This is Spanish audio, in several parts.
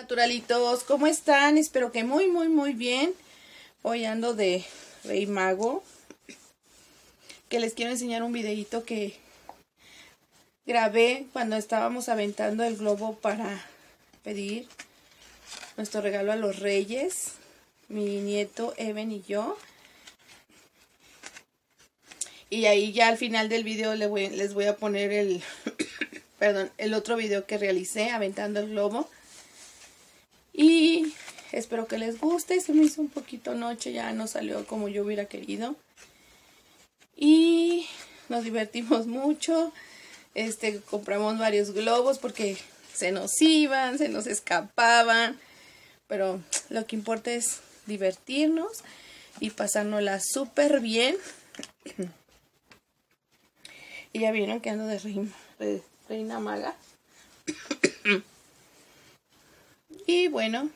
Naturalitos, ¿cómo están? Espero que muy, muy, muy bien. Hoy ando de Rey Mago. Que les quiero enseñar un videito que grabé cuando estábamos aventando el globo para pedir nuestro regalo a los reyes. Mi nieto Evan y yo. Y ahí ya al final del video les voy, les voy a poner el, perdón, el otro video que realicé aventando el globo. Y espero que les guste. Se me hizo un poquito noche, ya no salió como yo hubiera querido. Y nos divertimos mucho. Este, compramos varios globos porque se nos iban, se nos escapaban. Pero lo que importa es divertirnos y pasárnosla súper bien. y ya vieron que ando de reina, de reina maga. Y bueno,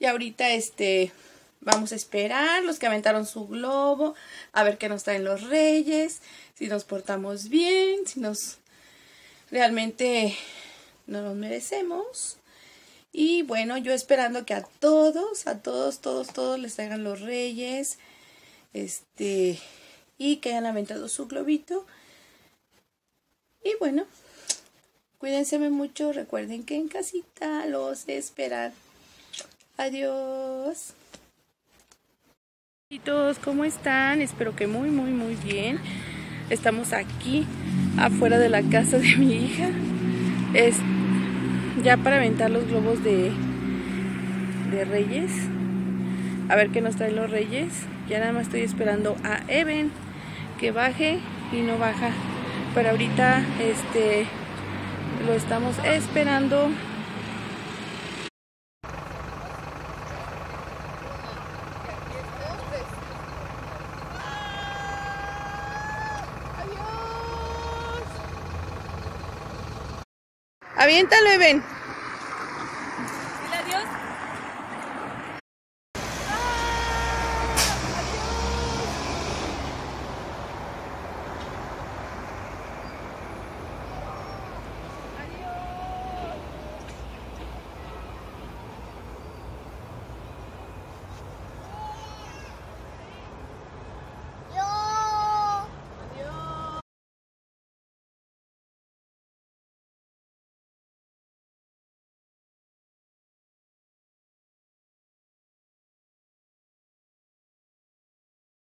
y ahorita este vamos a esperar los que aventaron su globo, a ver qué nos traen los reyes, si nos portamos bien, si nos realmente no nos merecemos. Y bueno, yo esperando que a todos, a todos, todos, todos les traigan los reyes. Este, y que hayan aventado su globito. Y bueno, Cuídense mucho. Recuerden que en casita los esperan. Adiós. todos ¿Cómo están? Espero que muy, muy, muy bien. Estamos aquí afuera de la casa de mi hija. Es ya para aventar los globos de, de Reyes. A ver qué nos traen los Reyes. Ya nada más estoy esperando a Even que baje y no baja. Pero ahorita este lo estamos esperando. Aviéntalo, Eben.